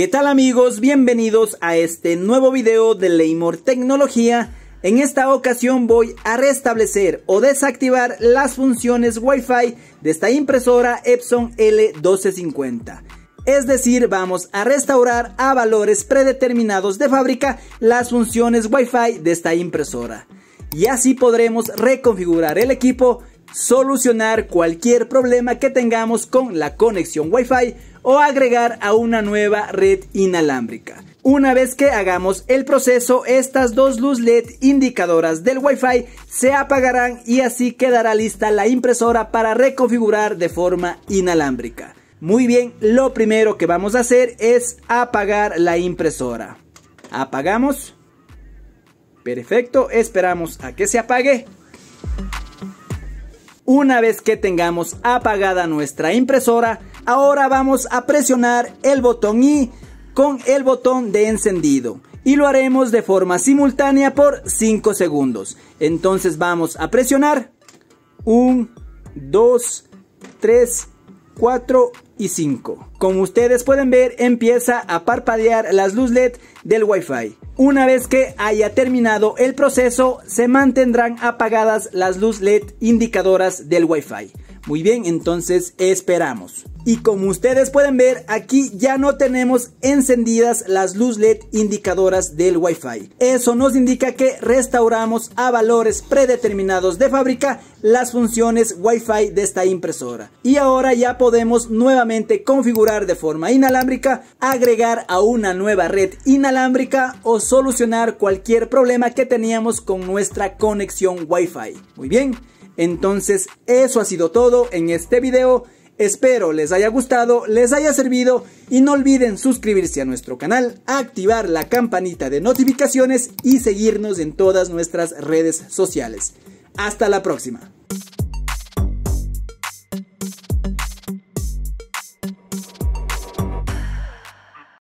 ¿Qué tal amigos? Bienvenidos a este nuevo video de Leymor Tecnología. En esta ocasión voy a restablecer o desactivar las funciones Wi-Fi de esta impresora Epson L1250. Es decir, vamos a restaurar a valores predeterminados de fábrica las funciones Wi-Fi de esta impresora. Y así podremos reconfigurar el equipo, solucionar cualquier problema que tengamos con la conexión Wi-Fi o agregar a una nueva red inalámbrica. Una vez que hagamos el proceso, estas dos luz LED indicadoras del Wi-Fi se apagarán y así quedará lista la impresora para reconfigurar de forma inalámbrica. Muy bien, lo primero que vamos a hacer es apagar la impresora. Apagamos. Perfecto, esperamos a que se apague. Una vez que tengamos apagada nuestra impresora, ahora vamos a presionar el botón I con el botón de encendido y lo haremos de forma simultánea por 5 segundos. Entonces vamos a presionar 1, 2, 3, 4 y 5. Como ustedes pueden ver empieza a parpadear las luz LED del Wi-Fi. Una vez que haya terminado el proceso, se mantendrán apagadas las luz LED indicadoras del Wi-Fi. Muy bien, entonces esperamos. Y como ustedes pueden ver, aquí ya no tenemos encendidas las luz LED indicadoras del Wi-Fi. Eso nos indica que restauramos a valores predeterminados de fábrica las funciones Wi-Fi de esta impresora. Y ahora ya podemos nuevamente configurar de forma inalámbrica, agregar a una nueva red inalámbrica o solucionar cualquier problema que teníamos con nuestra conexión Wi-Fi. Muy bien, entonces eso ha sido todo en este video. Espero les haya gustado, les haya servido y no olviden suscribirse a nuestro canal, activar la campanita de notificaciones y seguirnos en todas nuestras redes sociales. Hasta la próxima.